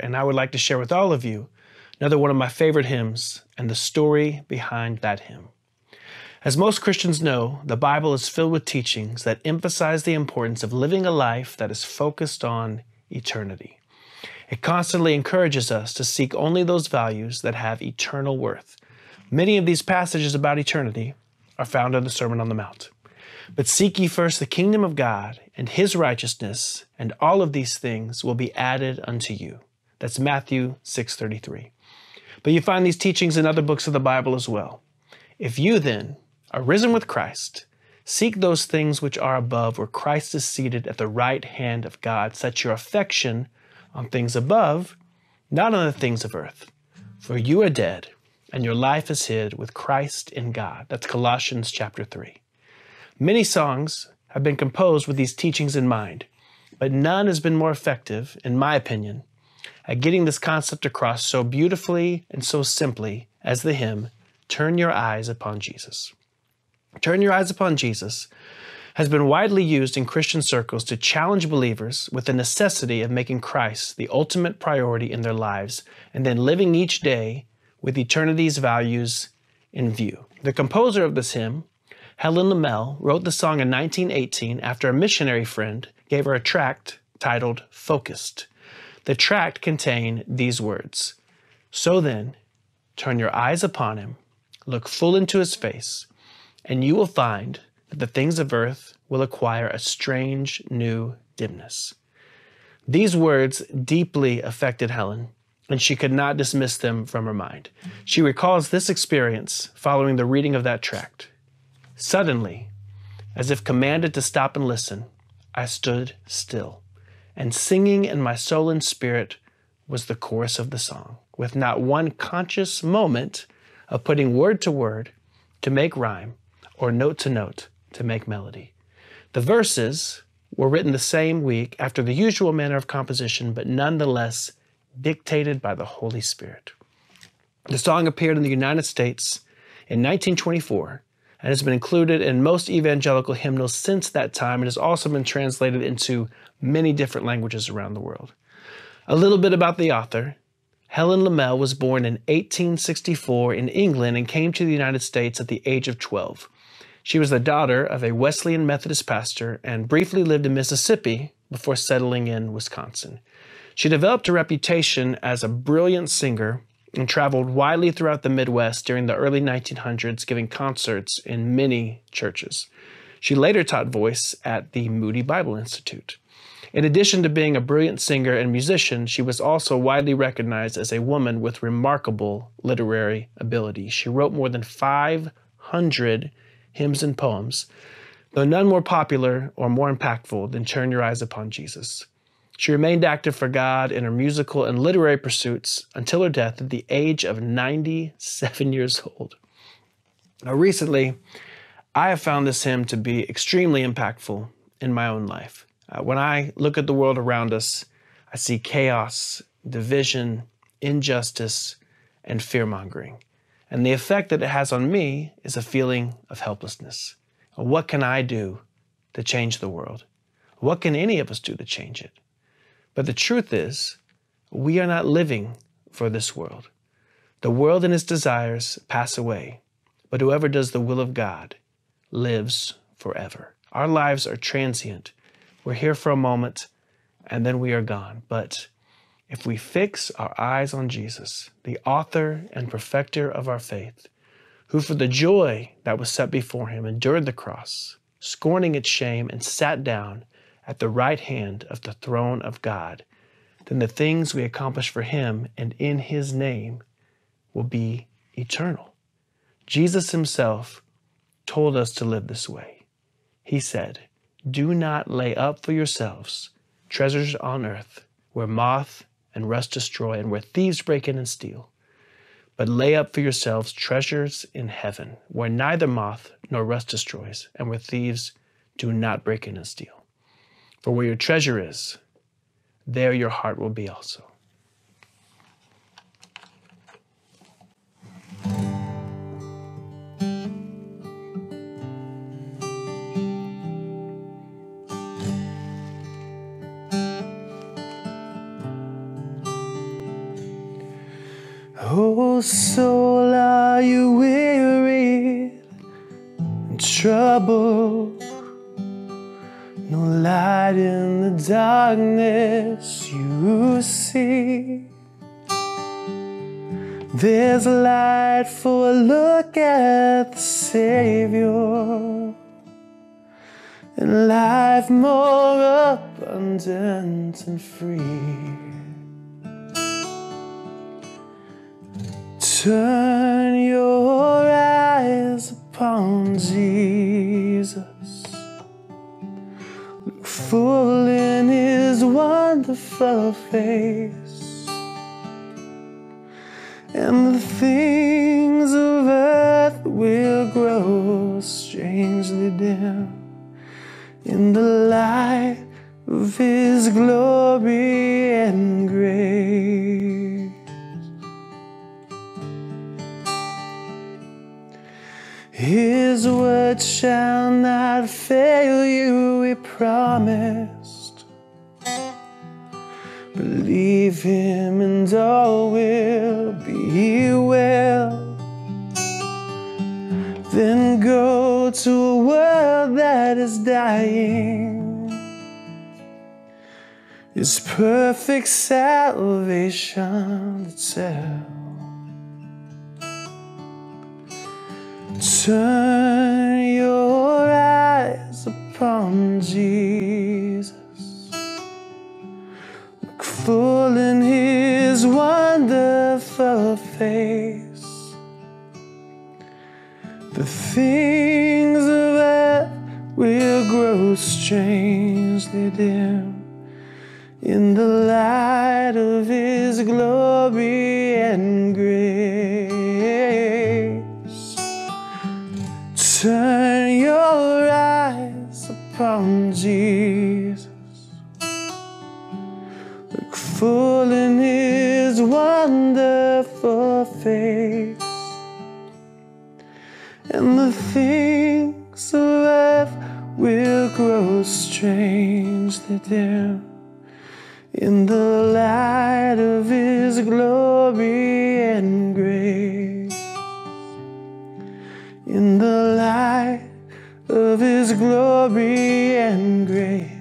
And I would like to share with all of you another one of my favorite hymns and the story behind that hymn. As most Christians know, the Bible is filled with teachings that emphasize the importance of living a life that is focused on eternity. It constantly encourages us to seek only those values that have eternal worth. Many of these passages about eternity are found in the Sermon on the Mount. But seek ye first the kingdom of God and his righteousness, and all of these things will be added unto you. That's Matthew 6:33. But you find these teachings in other books of the Bible as well. If you then are risen with Christ, seek those things which are above, where Christ is seated at the right hand of God. Set your affection on things above, not on the things of earth. For you are dead, and your life is hid with Christ in God. That's Colossians chapter 3. Many songs have been composed with these teachings in mind, but none has been more effective, in my opinion, at getting this concept across so beautifully and so simply as the hymn, Turn Your Eyes Upon Jesus. Turn your eyes upon Jesus has been widely used in Christian circles to challenge believers with the necessity of making Christ the ultimate priority in their lives and then living each day with eternity's values in view. The composer of this hymn, Helen Lemmel, wrote the song in 1918 after a missionary friend gave her a tract titled Focused. The tract contained these words So then, turn your eyes upon him, look full into his face and you will find that the things of earth will acquire a strange new dimness. These words deeply affected Helen, and she could not dismiss them from her mind. She recalls this experience following the reading of that tract. Suddenly, as if commanded to stop and listen, I stood still, and singing in my soul and spirit was the chorus of the song, with not one conscious moment of putting word to word to make rhyme or note to note to make melody. The verses were written the same week after the usual manner of composition, but nonetheless dictated by the Holy Spirit. The song appeared in the United States in 1924 and has been included in most evangelical hymnals since that time and has also been translated into many different languages around the world. A little bit about the author. Helen Lemmel was born in 1864 in England and came to the United States at the age of 12. She was the daughter of a Wesleyan Methodist pastor and briefly lived in Mississippi before settling in Wisconsin. She developed a reputation as a brilliant singer and traveled widely throughout the Midwest during the early 1900s, giving concerts in many churches. She later taught voice at the Moody Bible Institute. In addition to being a brilliant singer and musician, she was also widely recognized as a woman with remarkable literary ability. She wrote more than 500 hymns, and poems, though none more popular or more impactful than Turn Your Eyes Upon Jesus. She remained active for God in her musical and literary pursuits until her death at the age of 97 years old. Now, recently, I have found this hymn to be extremely impactful in my own life. Uh, when I look at the world around us, I see chaos, division, injustice, and fear mongering. And the effect that it has on me is a feeling of helplessness. What can I do to change the world? What can any of us do to change it? But the truth is, we are not living for this world. The world and its desires pass away, but whoever does the will of God lives forever. Our lives are transient. We're here for a moment and then we are gone. But if we fix our eyes on Jesus, the author and perfecter of our faith, who for the joy that was set before him endured the cross, scorning its shame, and sat down at the right hand of the throne of God, then the things we accomplish for him and in his name will be eternal. Jesus himself told us to live this way. He said, Do not lay up for yourselves treasures on earth where moth and rust destroy, and where thieves break in and steal. But lay up for yourselves treasures in heaven, where neither moth nor rust destroys, and where thieves do not break in and steal. For where your treasure is, there your heart will be also. Oh, soul, are you weary and troubled? Light in the darkness you see. There's light for a look at the Savior and life more abundant and free. Turn your wonderful face. And the things of earth will grow strangely dim in the light of his glory and grace. His word shall not fail you, we promised. Believe him and all will be well. Then go to a world that is dying. His perfect salvation itself. Turn your eyes upon Jesus. Full in his wonderful face. The things of earth will grow strangely dim in the light of his glory and grace. Turn your eyes upon Jesus. Full in his wonderful face. And the things of earth will grow strangely dim in the light of his glory and grace in the light of his glory and grace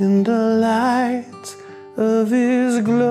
in the light of His glory.